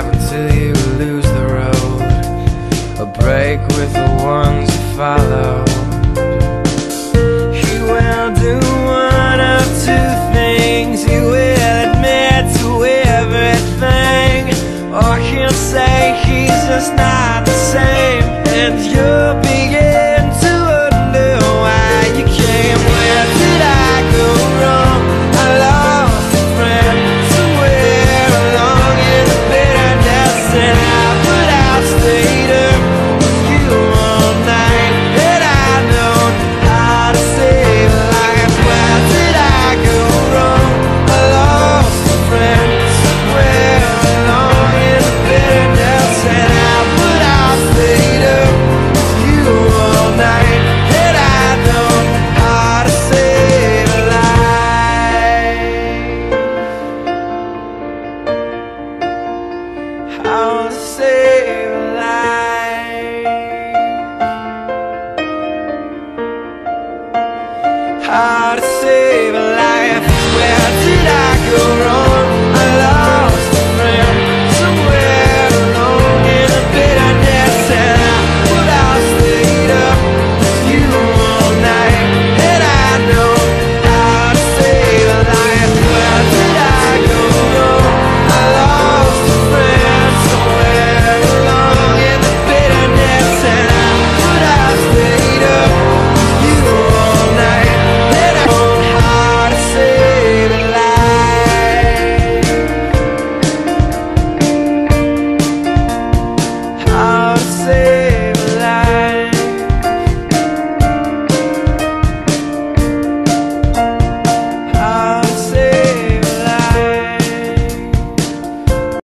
drive until you lose the road, a break with the ones you follow. how to save a life. How to save a life. Where did I go